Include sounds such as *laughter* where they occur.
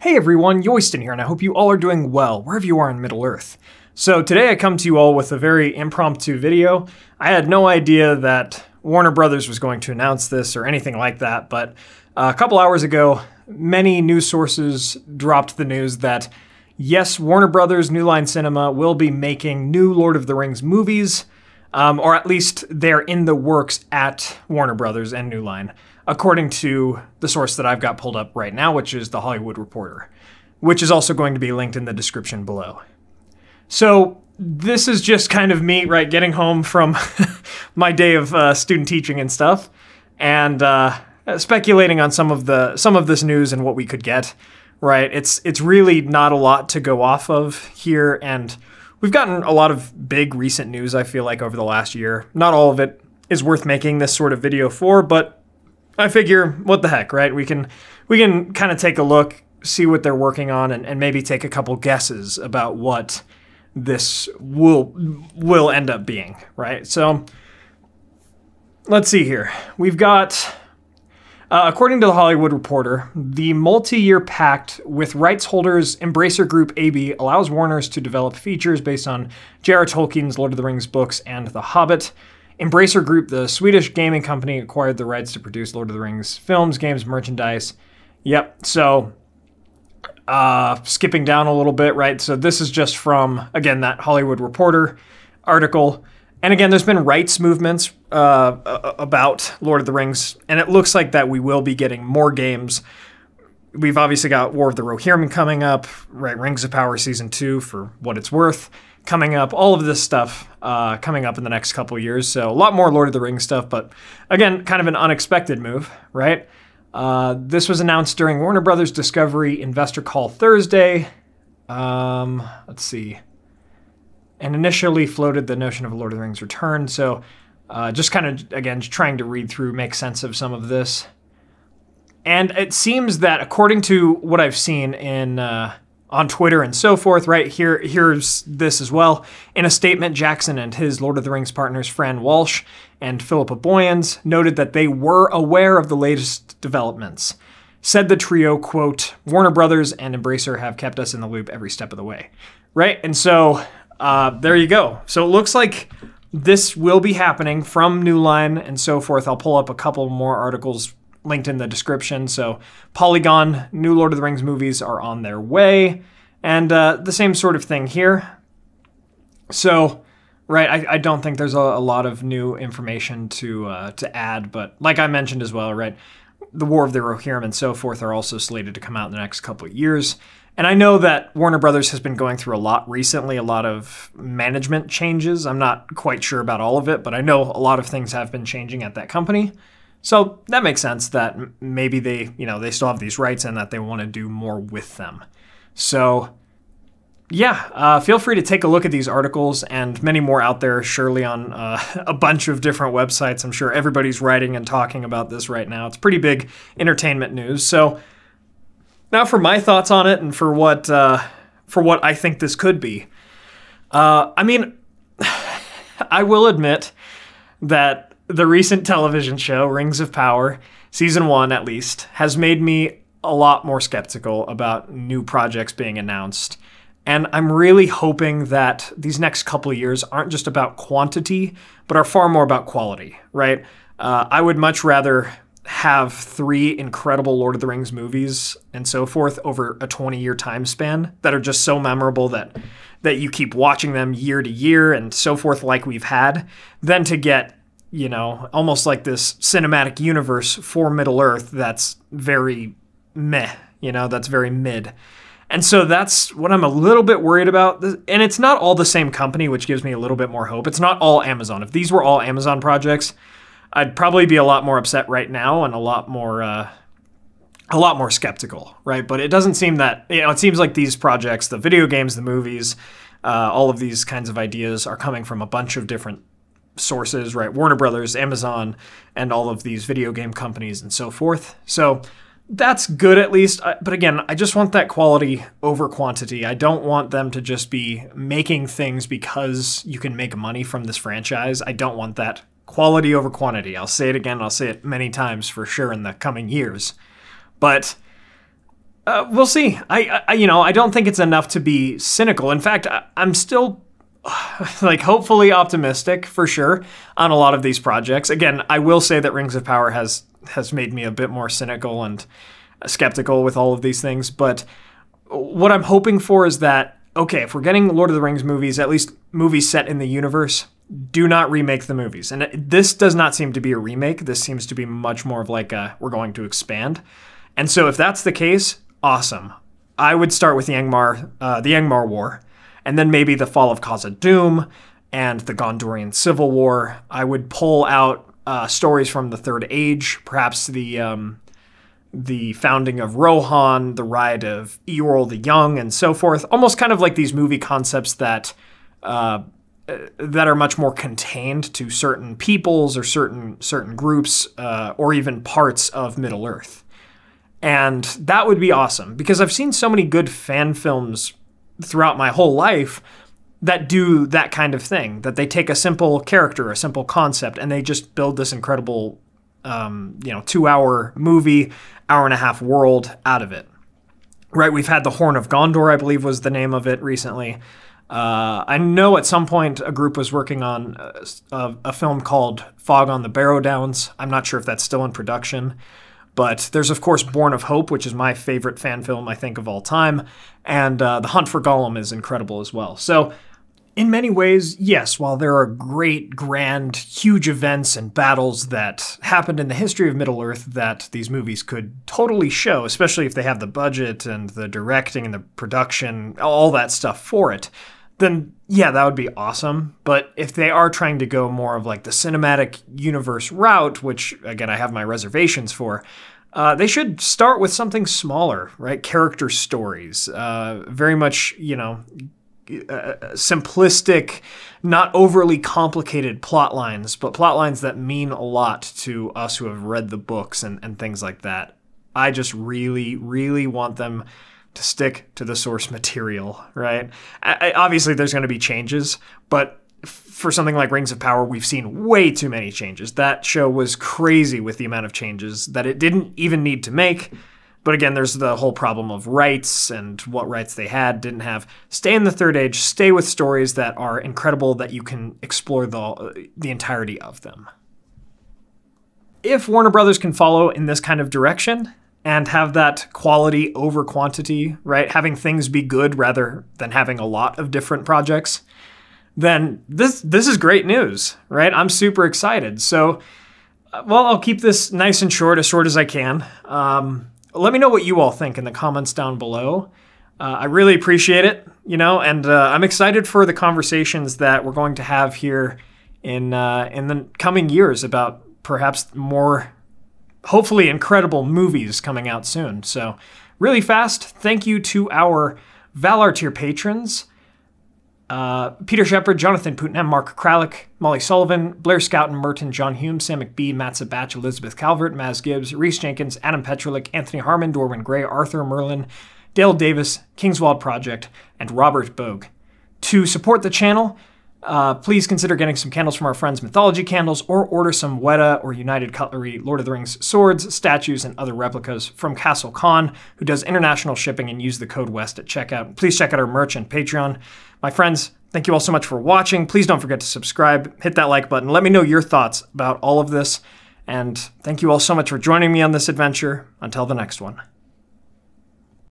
Hey everyone, Yoystan here, and I hope you all are doing well, wherever you are in Middle Earth. So today I come to you all with a very impromptu video. I had no idea that Warner Brothers was going to announce this or anything like that, but a couple hours ago, many news sources dropped the news that yes, Warner Brothers New Line Cinema will be making new Lord of the Rings movies, um, or at least they're in the works at Warner Brothers and New Line according to the source that I've got pulled up right now, which is The Hollywood Reporter, which is also going to be linked in the description below. So, this is just kind of me, right, getting home from *laughs* my day of uh, student teaching and stuff, and uh, speculating on some of the some of this news and what we could get. Right, it's it's really not a lot to go off of here, and we've gotten a lot of big recent news. I feel like over the last year, not all of it is worth making this sort of video for, but I figure, what the heck, right? We can we can kind of take a look, see what they're working on, and, and maybe take a couple guesses about what this will will end up being, right? So let's see here. We've got uh, according to the Hollywood Reporter, the multi year pact with rights holders Embracer Group AB allows Warners to develop features based on J.R. Tolkien's Lord of the Rings books and The Hobbit. Embracer Group, the Swedish gaming company, acquired the rights to produce Lord of the Rings films, games, merchandise. Yep. So, uh, skipping down a little bit, right? So, this is just from, again, that Hollywood Reporter article. And again, there's been rights movements uh, about Lord of the Rings, and it looks like that we will be getting more games. We've obviously got War of the Rohirrim coming up, right? Rings of Power Season 2 for what it's worth coming up, all of this stuff uh, coming up in the next couple years. So a lot more Lord of the Rings stuff, but again, kind of an unexpected move, right? Uh, this was announced during Warner Brothers Discovery Investor Call Thursday. Um, let's see. And initially floated the notion of a Lord of the Rings return. So uh, just kind of, again, trying to read through, make sense of some of this. And it seems that according to what I've seen in uh, on Twitter and so forth. Right here, here's this as well. In a statement, Jackson and his Lord of the Rings partners, Fran Walsh and Philippa Boyens, noted that they were aware of the latest developments. Said the trio, quote, Warner Brothers and Embracer have kept us in the loop every step of the way. Right? And so uh, there you go. So it looks like this will be happening from New Line and so forth. I'll pull up a couple more articles linked in the description. So Polygon, new Lord of the Rings movies are on their way, and uh, the same sort of thing here. So, right, I, I don't think there's a, a, lot of new information to uh, to add, but like I mentioned as well, right, the War of the Rohirrim and so forth are also slated to come out in the next couple of years. And I know that Warner Brothers has been going through a lot recently, a lot of management changes. I'm not quite sure about all of it, but I know a lot of things have been changing at that company. So that makes sense that maybe they, you know, they still have these rights and that they want to do more with them. So yeah, uh, feel free to take a look at these articles and many more out there, surely on uh, *laughs* a bunch of different websites. I'm sure everybody's writing and talking about this right now. It's pretty big entertainment news. So now for my thoughts on it and for what uh, for what I think this could be. Uh, I mean, *sighs* I will admit that the recent television show, Rings of Power, season one at least, has made me a lot more skeptical about new projects being announced. And I'm really hoping that these next couple of years aren't just about quantity, but are far more about quality, right? Uh, I would much rather have three incredible Lord of the Rings movies and so forth over a 20 year time span that are just so memorable that that you keep watching them year to year and so forth like we've had than to get you know, almost like this cinematic universe for Middle Earth that's very meh, you know, that's very mid. And so that's what I'm a little bit worried about. And it's not all the same company, which gives me a little bit more hope. It's not all Amazon. If these were all Amazon projects, I'd probably be a lot more upset right now and a lot more uh, a lot more skeptical, right? But it doesn't seem that you know. It seems like these projects, the video games, the movies, uh, all of these kinds of ideas are coming from a bunch of different sources, right? Warner Brothers, Amazon, and all of these video game companies and so forth. So that's good at least. But again, I just want that quality over quantity. I don't want them to just be making things because you can make money from this franchise. I don't want that quality over quantity. I'll say it again, I'll say it many times for sure in the coming years. But Uh, we'll see. I, I, you know, I don't think it's enough to be cynical. In fact, I, I'm still *sighs* like hopefully optimistic for sure on a lot of these projects. Again, I will say that Rings of Power has has made me a bit more cynical and skeptical with all of these things, but what I'm hoping for is that okay, if we're getting Lord of the Rings movies, at least movies set in the universe, do not remake the movies. And this does not seem to be a remake. This seems to be much more of like a we're going to expand. And so if that's the case, awesome. I would start with the Angmar, uh, the Angmar War, and then maybe the fall of Khazad-dûm and the Gondorian Civil War. I would pull out uh, stories from the Third Age, perhaps the um, the founding of Rohan, the ride of Eorl the Young, and so forth. Almost kind of like these movie concepts that uh, that are much more contained to certain peoples or certain certain groups uh, or even parts of Middle Earth. And that would be awesome because I've seen so many good fan films throughout my whole life that do that kind of thing that they take a simple character, a simple concept, and they just build this incredible, um, you know, two hour movie hour and a half world out of it. Right? We've had The Horn of Gondor, I believe was the name of it recently. Uh, I know at some point a group was working on a, a, film called Fog on the Barrow Downs. I'm not sure if that's still in production. But there's, of course, Born of Hope, which is my favorite fan film, I think, of all time. And uh, The Hunt for Gollum is incredible as well. So in many ways, yes, while there are great, grand, huge events and battles that happened in the history of Middle Earth that these movies could totally show, especially if they have the budget and the directing and the production, all that stuff for it, then yeah, that would be awesome. But if they are trying to go more of like the cinematic universe route, which again, I have my reservations for, uh, they should start with something smaller, right? Character stories, uh, very much, you know, uh, simplistic, not overly complicated plot lines, but plot lines that mean a lot to us who have read the books and, and things like that. I just really, really want them to stick to the source material, right? I, obviously, there's going to be changes, but for something like Rings of Power, we've seen way too many changes. That show was crazy with the amount of changes that it didn't even need to make. But again, there's the whole problem of rights and what rights they had, didn't have. Stay in the third age, stay with stories that are incredible that you can explore the, the entirety of them. If Warner Brothers can follow in this kind of direction and have that quality over quantity, right? Having things be good rather than having a lot of different projects, then this this is great news, right? I'm super excited. So, uh, well, I'll keep this nice and short, as short as I can. Um, let me know what you all think in the comments down below. Uh, I really appreciate it, you know, and uh, I'm excited for the conversations that we're going to have here in uh, in the coming years about perhaps more, hopefully, incredible movies coming out soon. So, really fast, thank you to our Valar tier patrons. Uh, Peter Sheppard, Jonathan Putnam, Mark Kralick, Molly Sullivan, Blair Scouten, Merten, John Hume, Sam McBee, Matt Sibbach, Elizabeth Calvert, Maz Gibs, Rhys Jenkins, Adam Petrolik, Anthony Harmon, Dorwin Gray, Arthur Merlin, Dale Davis, Kings Wild Project, and Robert Bogue. To support the channel, uh, please consider getting some candles from our friends Mythologie Candles or order some Weta or United Cutlery Lord of the Rings swords, statues, and other replicas from Castle Kon, who does international shipping and use the code WEST at checkout. Please check out our merch and Patreon. My friends, thank you all so much for watching. Please don't forget to subscribe, hit that like button, let me know your thoughts about all of this, and thank you all so much for joining me on this adventure. Until the next one.